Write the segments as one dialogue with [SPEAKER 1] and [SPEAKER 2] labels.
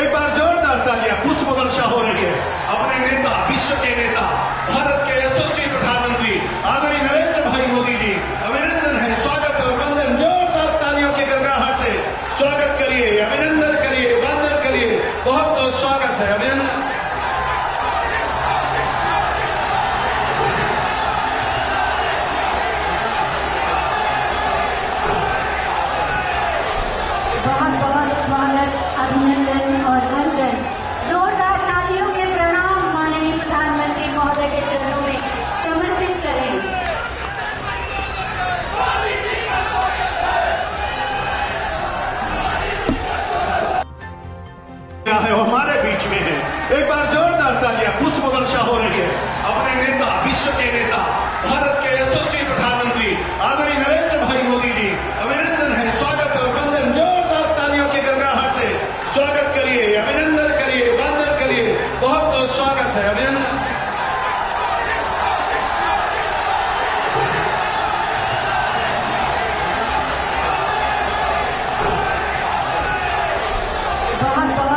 [SPEAKER 1] एक बार जोरदार तालियाँ पुष्पवर्षा हो रही है। अपने नेता, विश्व के नेता, भारत के यशस्वी प्रधानमंत्री, आदरणीय नरेंद्र भाई मोदी जी, अभिनंदन है, स्वागत और वंदन। जोरदार तालियों की गड़गड़ाहट से। स्वागत करिए, अभिनंदन करिए, वंदन करिए। बहुत बहुत स्वागत है, अभिनंदन।
[SPEAKER 2] बहुत बहुत
[SPEAKER 1] क्या है? वो हमारे बीच में है। एक बार जोरदार तालियाँ पुष्प वर्षा हो रही है अपने नेता, विश्व के नेता, भारत के यशस्वी प्रधानमंत्री, आदरणीय नरेंद्र भाई मोदी जी, अभिनंदन है, स्वागत और वंदन। जोरदार तालियों की गड़गड़ाहट से स्वागत करिए, अभिनंदन करिए, वंदन करिए। बहुत बहुत स्वागत है, अभिनंदन।
[SPEAKER 2] बहुत बहुत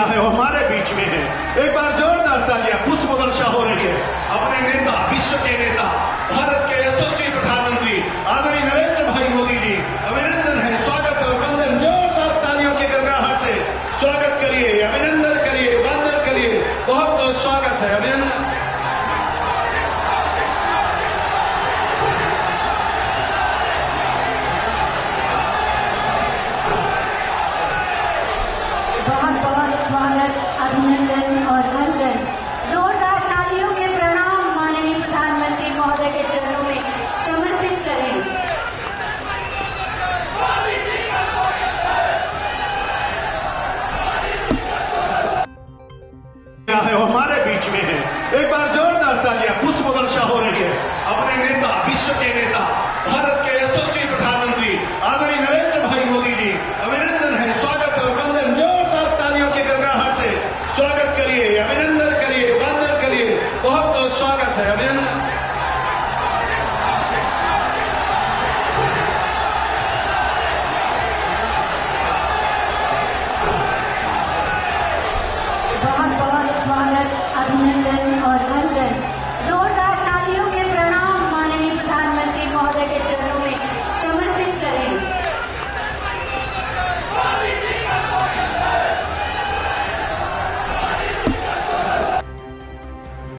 [SPEAKER 1] क्या है, वो हमारे बीच में है। एक बार जोरदार तालियाँ, पुष्प वर्षा हो रही है। अपने नेता, विश्व के नेता, भारत के यशस्वी प्रधानमंत्री, आदरणीय नरेंद्र भाई मोदी जी, अभिनंदन है, स्वागत और वंदन। जोरदार तालियों की गड़गड़ाहट से। स्वागत करिए, अभिनंदन करिए, वंदन करिए। बहुत बहुत स्वागत है, अभिनंदन।
[SPEAKER 2] स्वागत, अभिनंदन और वंदन। जोरदार तालियों के प्रणाम माननीय प्रधानमंत्री महोदय के चरणों में समर्पित करें।
[SPEAKER 1] है हमारे बीच में है। एक बार जोरदार तालियाँ पुष्प वर्षा हो रही है। अपने नेता, विश्व के नेता भारत के यशस्वी प्रधानमंत्री आदरणीय नरेंद्र भाई मोदी जी अभिनंदन है स्वागत और वंदन जोरदार तालियों की गड़गड़ाहट से स्वागत करिए अभिनंदन करिए वंदन करिए बहुत अभिनंदन
[SPEAKER 2] बहुत बहुत स्वागत अभिनंदन और वंदन।